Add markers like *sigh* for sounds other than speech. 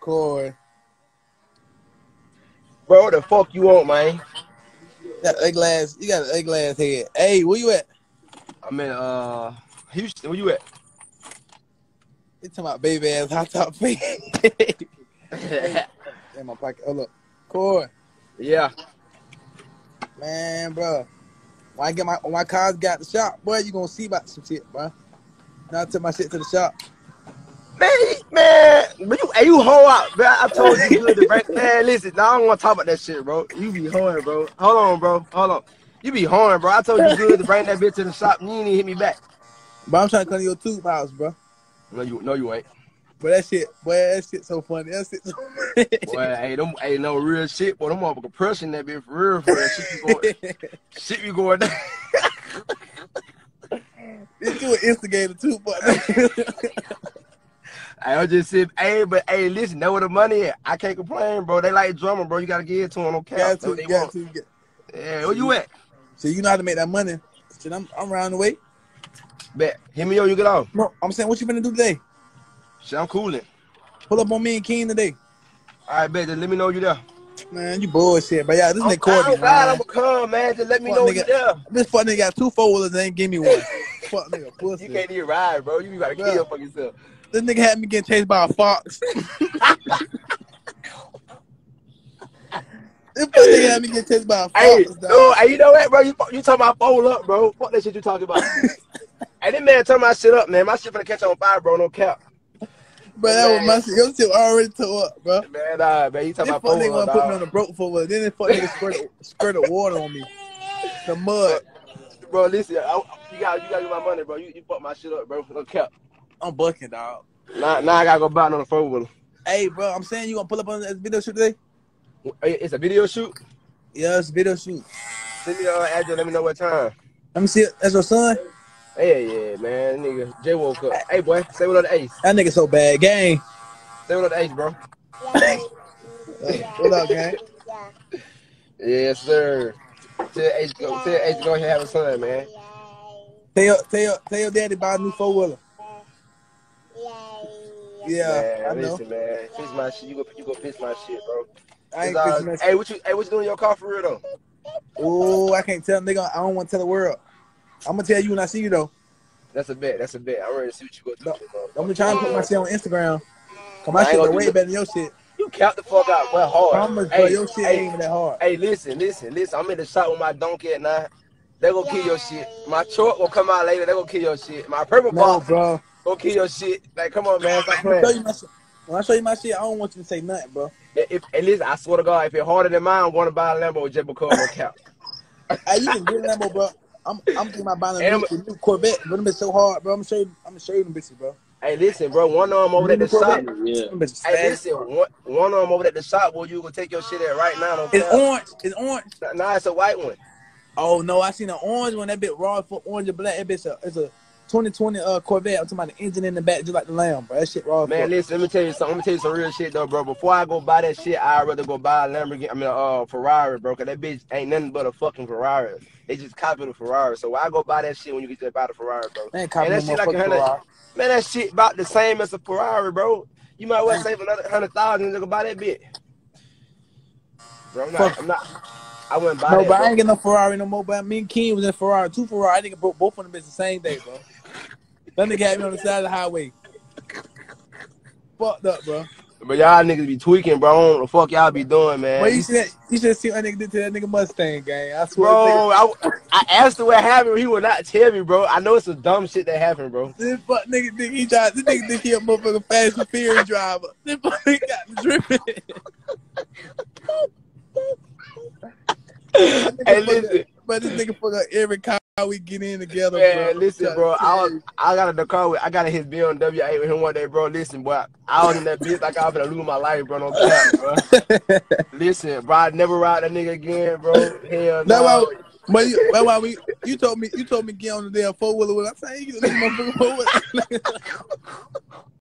Corey. Bro, what the fuck you want, man? Got a glass. You got a glass head. Hey, where you at? I'm in uh Houston. Where you at? You talking about baby ass hot top *laughs* face? *laughs* in my pocket. Oh look, Corey. yeah. Man, bro. When I get my when my cars got the shop, boy, you gonna see about some shit, bro. Now I took my shit to the shop. Man, man, but you, hey, you hoe out, man. I told you good to break. Man, listen, now I don't want to talk about that shit, bro. You be hoeing, bro. Hold on, bro. Hold on. You be hoeing, bro. I told you good to bring that bitch to the shop. And you hit me back. But I'm trying to come to your tube house, bro. No, you, no, you ain't. But that shit, boy, that shit so funny. That shit so funny. Boy, hey, them, hey, no real shit, boy. Them motherfucker pressing that bitch for real, for real. Shit be going, *laughs* shit be going down. You an instigator too, but I was just saying, hey, but hey, listen, know where the money at. I can't complain, bro. They like drumming, bro. You gotta give it to them on got to, got to. Get. Yeah, where you at? So you know how to make that money. Shit, I'm, I'm around the way. Bet. Hit me up, you get off. No, I'm saying, what you gonna do today? Shit, I'm cooling. Pull up on me and King today. All right, bet. Just let me know you there. Man, you bullshit. But yeah, this nigga Courtney, I'm glad. I'm gonna come, man. Just let me Fuck know nigga. you there. This fuck nigga got two four wheelers and ain't give me one. *laughs* fuck nigga, pussy. You can't even ride, bro. You be gotta kill for yourself. This nigga had me getting chased by a fox. *laughs* this nigga had me getting chased by a fox. Hey, no, hey, you know what, bro? You, you talking about fold up, bro? What that shit you talking about? *laughs* hey, this man turn my shit up, man. My shit finna catch on fire, bro. No cap. Bro, that was my shit. Your shit already tore up, bro. Man, nah, man. You This talking fuck about nigga fold wanna up, put me on the broke foot. Then this fuck nigga squirted, squirted water on me. The mud. Bro, listen, I, you got you got get my money, bro. You, you fucked my shit up, bro. No cap. I'm bucking, dog. Now, now I gotta go buy on the phone with. Hey, bro, I'm saying you gonna pull up on this video shoot today? It's a video shoot. Yeah, it's a video shoot. Send me the uh, address. Let me know what time. Let me see it. That's your son? Hey, yeah, man. Nigga, Jay woke up. Hey, boy, say what up to Ace. That nigga so bad. Gang. Say what up to Ace, bro. Uh, what up, gang? Yeah. Yes, sir. Tell Ace, go, tell Ace go ahead and have a son, man. Tell tell tell your daddy buy a new four wheeler. Yeah, I man, know. listen, man. Fix my shit. You go, you go fix my shit, bro. I ain't uh, fixing that hey, shit. what you, hey, what you doing in your car for real though? Oh, I can't tell nigga. I don't want to tell the world. I'm gonna tell you when I see you though. That's a bet. That's a bet. I'm ready to see what you go No, through. bro. I'm gonna try and put my shit on Instagram. Cause my I shit gonna look do way better than your shit. You count the fuck out, well hard. Promise, bro, hey, your shit hey, ain't even that hard. Hey, listen, listen, listen. I'm in the shop with my donkey at nine. They gonna kill your shit. My truck will come out later. They gonna kill your shit. My purple No, box bro. Gonna kill your shit. Like, come on, man, stop I'm gonna show you my shit. When I show you my shit, I don't want you to say nothing, bro. If, and listen, I swear to God, if it's harder than mine, I'm gonna buy a Lambo just because no cap. *laughs* Hey, you can get a Lambo, bro. I'm I'm thinking about buying a new, new Corvette, but them bitches so hard, bro. I'm gonna show you. I'm gonna show you them bitches, bro. Hey, listen, bro. One of them over at the shop. Yeah. Hey, listen, one, one of them over at the shop where you gonna take your shit at right now. No It's cap. orange. It's orange. Nah, it's a white one. Oh no, I seen an orange one. That bit raw for orange and black. That bitch a, it's a 2020 uh Corvette. I'm talking about the engine in the back, just like the Lamb, bro. That shit raw. Man, for. listen, let me tell you something. Let me tell you some real shit though, bro. Before I go buy that shit, I'd rather go buy a Lamborghini. I mean, uh, Ferrari, bro. Cause that bitch ain't nothing but a fucking Ferrari. They just copy the Ferrari. So why go buy that shit when you get to buy the Ferrari, bro? Copying And that shit like a hundred. Man, that shit about the same as a Ferrari, bro. You might as well save another hundred thousand to go buy that bitch. Bro, I'm not. I'm not I wouldn't buy No, that. but I bro. ain't get no Ferrari no more. But me and King was in Ferrari, two Ferrari. I think broke both of them the same day, bro. That nigga had me on the side of the highway. Fucked up, bro. But y'all niggas be tweaking, bro. I don't know what the fuck y'all be doing, man. But you should you should see what that nigga did to that nigga Mustang, gang. I swear. Bro, I, I asked him what happened. He would not tell me, bro. I know it's some dumb shit that happened, bro. This fuck nigga think he tried. This nigga think he a motherfucking fast and furious driver. This fuck nigga got me dripping. *laughs* Hey, listen, But this nigga fuck up every car we get in together, man, bro. listen, bro. I was, I got in the car with, I got in his BMW 8 with him one day, bro. Listen, boy, I was in that bitch like I was gonna lose my life, bro. No cap, bro. *laughs* Listen, bro, I never ride that nigga again, bro. Hell no. why, but you, that's why we, you told me, you told me get on the damn four wheeler. When I said, you get on the motherfucking four wheeler. *laughs*